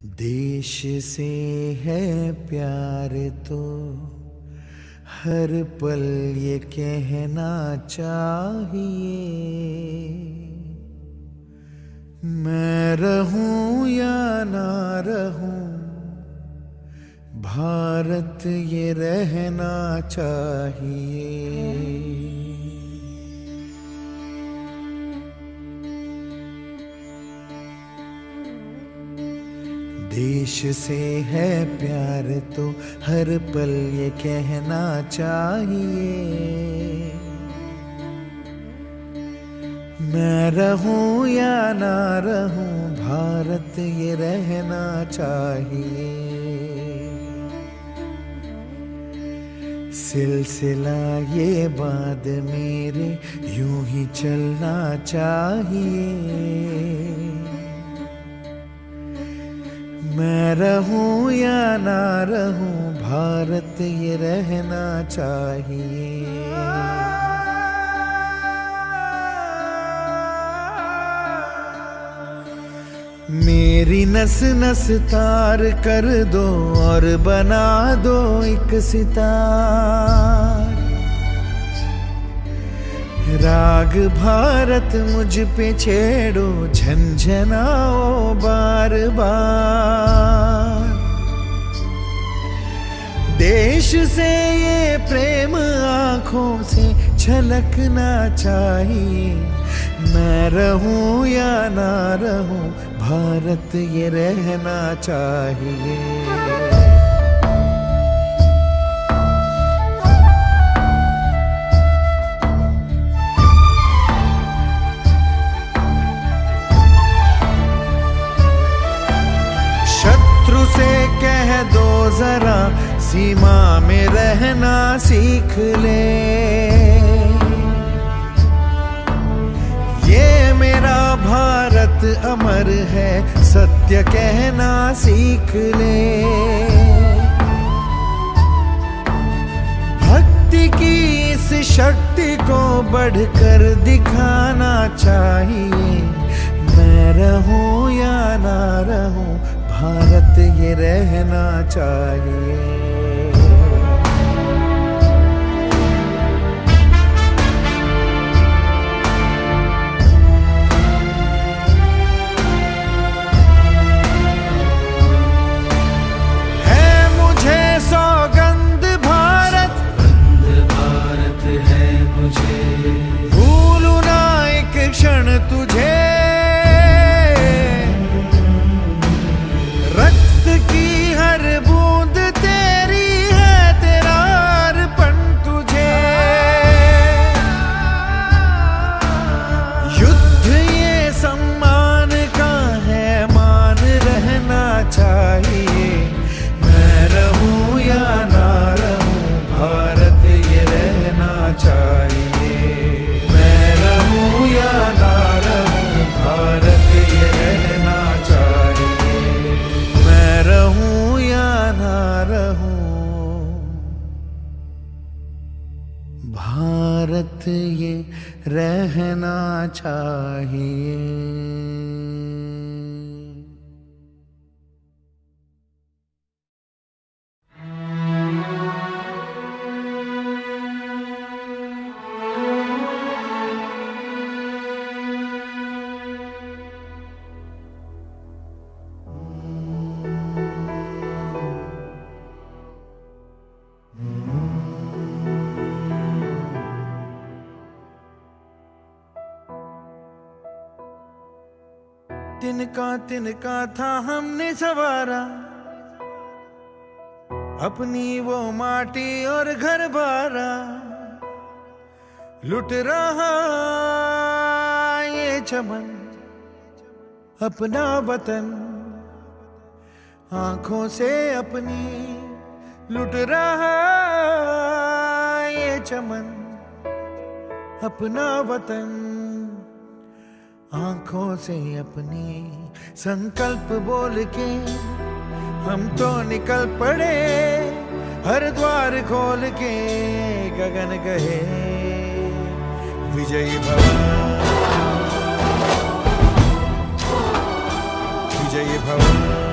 देश से है प्यार तो हर पल ये कहना चाहिए। मैं रहूँ या ना रहूँ, भारत ये रहना चाहिए। देश से है प्यार तो हर पल ये कहना चाहिए। मैं रहूँ या ना रहूँ, भारत ये रहना चाहिए। सिलसिला ये बाद मेरे, यूँ ही चलना चाहिए। मैं रहूँ या ना रहूँ, भारत ये रहना चाहिए। मेरी नस नस तार कर दो और बना दो एक सितार। राग भारत मुझ पे छेड़ो झंझनाओ बार बार देश से ये प्रेम आँखों से छलकना चाहिए। मैं रहूँ या ना रहूँ, भारत ये रहना चाहिए। दो जरा सीमा में रहना सीख ले। ये मेरा भारत अमर है, सत्य कहना सीख ले। भक्ति की इस शक्ति को बढ़कर दिखाना चाहिए। मैं रहूँ या ना रहूँ भारत ये रहना चाहिए। भारत ये रहना चाहिए। तिनका तिनका था हमने सवारा। अपनी वो माटी और घर बारा। लुट रहा ये चमन, अपना वतन। आँखों से अपनी लुट रहा ये चमन, अपना वतन। आँखों से अपनी संकल्प बोल के हम तो निकल पड़े, हर द्वार खोल के गगन कहे, विजय भव। विजय भव।